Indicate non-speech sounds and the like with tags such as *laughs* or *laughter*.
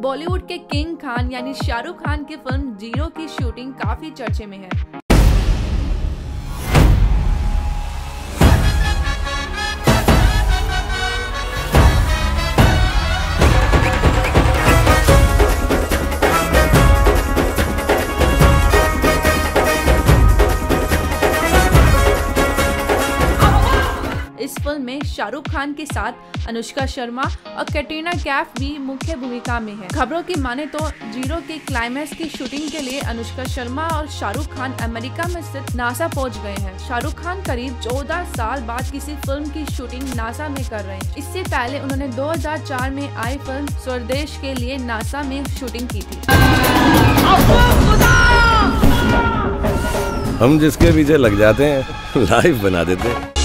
बॉलीवुड के किंग खान यानी शाहरुख खान की फ़िल्म ज़ीरो की शूटिंग काफ़ी चर्चे में है। इस फ़िल्म में शाहरुख खान के साथ अनुष्का शर्मा और कैटरीना कैफ भी मुख्य भूमिका में है। खबरों की माने तो ज़ीरो के क्लाइमैक्स की शूटिंग के लिए अनुष्का शर्मा और शाहरुख खान अमेरिका में स्थित नासा पहुँच गए हैं। शाहरुख खान करीब 14 साल बाद किसी फ़िल्म की शूटिंग नासा में कर रहे हैं। इससे पहले उन्होंने 2004 में आई फ़िल्म स्वदेश के लिए नासा में शूटिंग की थी। हम जिसके पीछे लग जाते हैं *laughs* लाइव बना देते हैं।